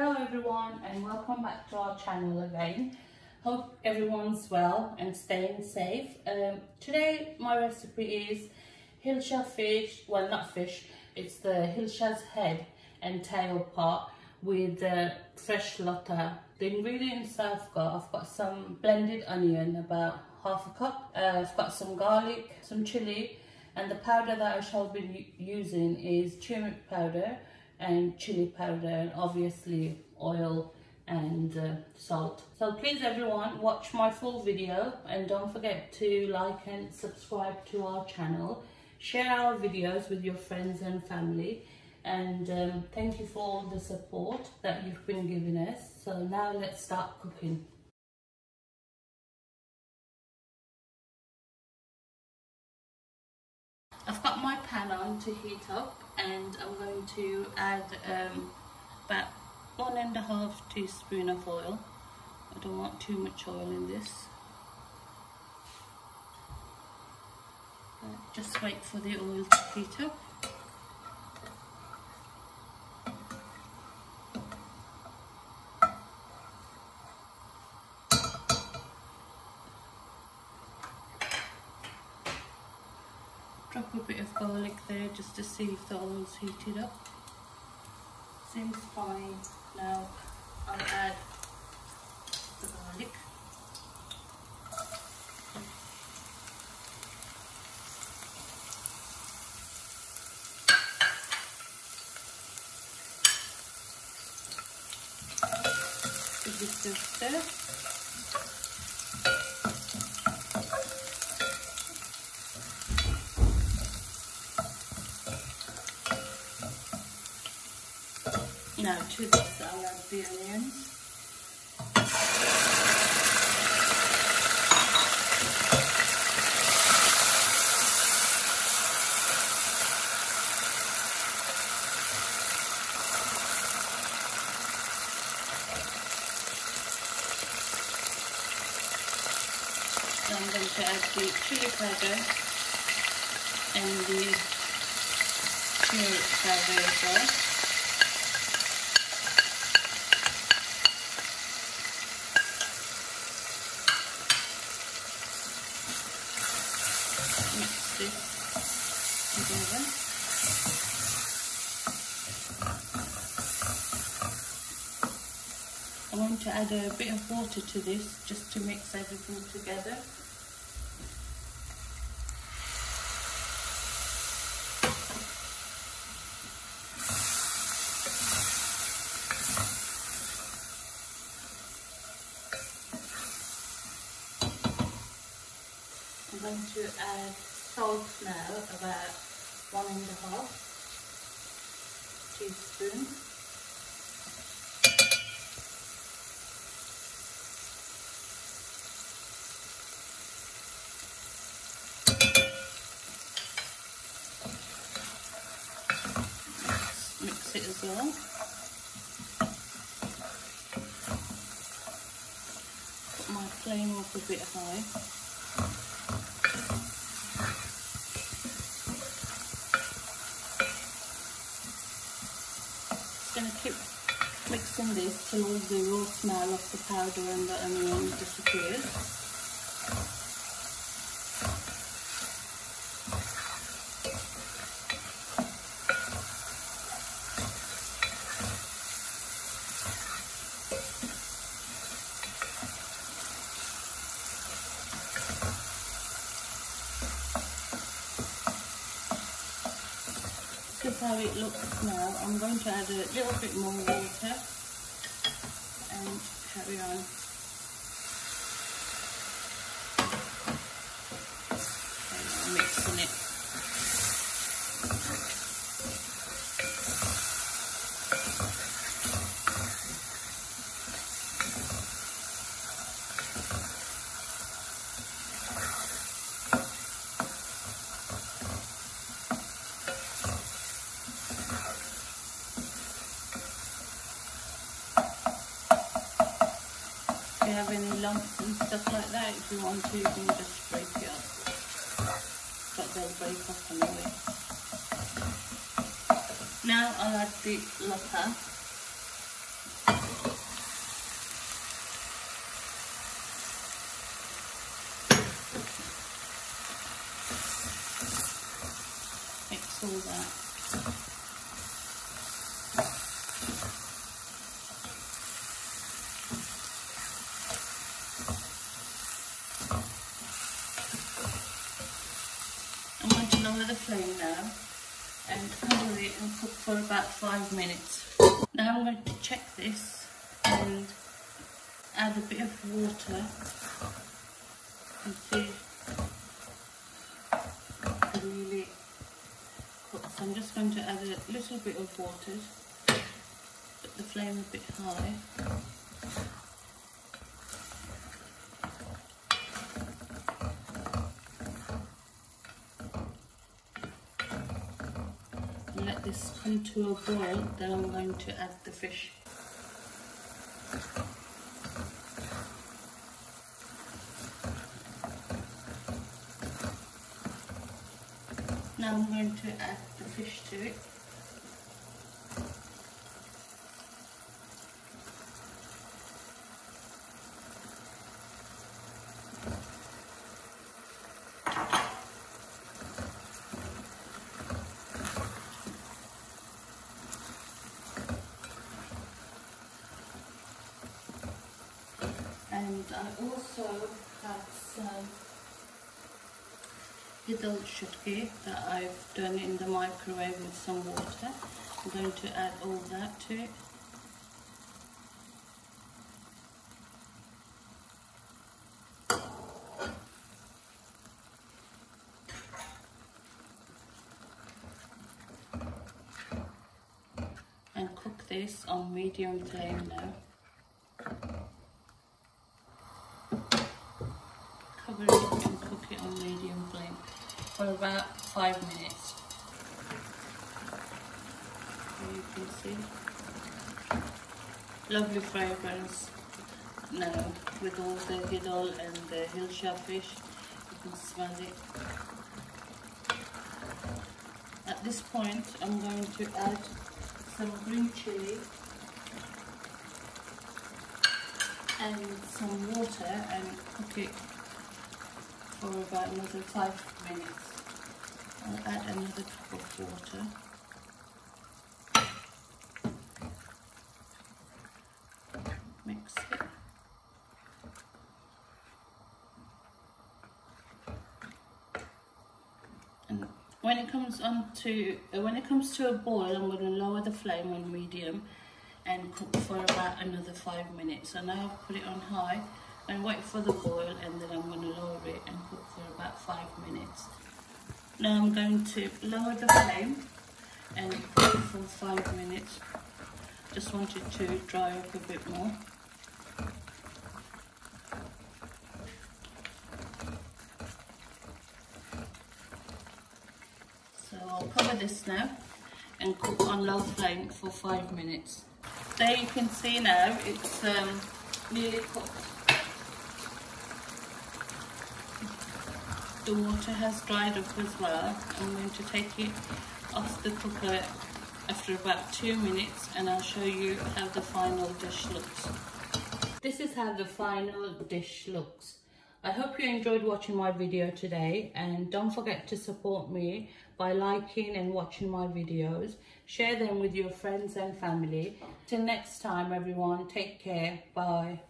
Hello everyone and welcome back to our channel again. Hope everyone's well and staying safe. Um, today my recipe is Hilsha fish, well not fish, it's the Hilsha's head and tail part with uh, fresh lota. The ingredients I've got, I've got some blended onion, about half a cup. Uh, I've got some garlic, some chilli and the powder that I shall be using is turmeric powder and chili powder and obviously oil and uh, salt. So please everyone watch my full video and don't forget to like and subscribe to our channel. Share our videos with your friends and family and um, thank you for all the support that you've been giving us. So now let's start cooking. I've got my pan on to heat up and I'm going to add um, about one and a half teaspoon of oil. I don't want too much oil in this. Just wait for the oil to heat up. drop a bit of just to see if the oil's heated up. Seems fine. Now I'll add the garlic. Give this a stir. Now this I'll add the onions. I'm going to add the chili powder and the turmeric powder as well. Together. I want to add a bit of water to this just to mix everything together. I'm going to add salt now, about one and a half teaspoon. Mix it as well. Put my flame up a bit high. going to keep mixing this till all the raw smell of the powder and the onion disappears. How it looks now. I'm going to add a little bit more water and carry on. mixing it. you have any lumps and stuff like that, if you want to, you can just scrape it up. But they'll break off anyway. Now I'll add the lota. all that. I'm going to lower the flame now and cook for about five minutes. Now I'm going to check this and add a bit of water and see really cooked. So I'm just going to add a little bit of water, put the flame a bit high. And let this come to a boil, then I'm going to add the fish. Now I'm going to add the fish to it. And I also have some little shutki that I've done in the microwave with some water. I'm going to add all that to it. And cook this on medium flame now. Cover it and cook it on medium flame about five minutes. You can see. Lovely fragrance now with all the gidol and um, the hilsha fish. You can smell it. At this point, I'm going to add some green chili and some water and cook it for about another five minutes. I'll add another cup of water. Mix it. And when it comes on to uh, when it comes to a boil, I'm going to lower the flame on medium and cook for about another five minutes. So now I've put it on high and wait for the boil and then I'm going to lower it and cook for about five minutes. Now I'm going to lower the flame and cook for five minutes. Just want it to dry up a bit more. So I'll cover this now and cook on low flame for five minutes. There you can see now it's um, nearly cooked. The water has dried up as well. I'm going to take it off the cooker after about two minutes and I'll show you how the final dish looks. This is how the final dish looks. I hope you enjoyed watching my video today and don't forget to support me by liking and watching my videos. Share them with your friends and family. Till next time everyone, take care. Bye.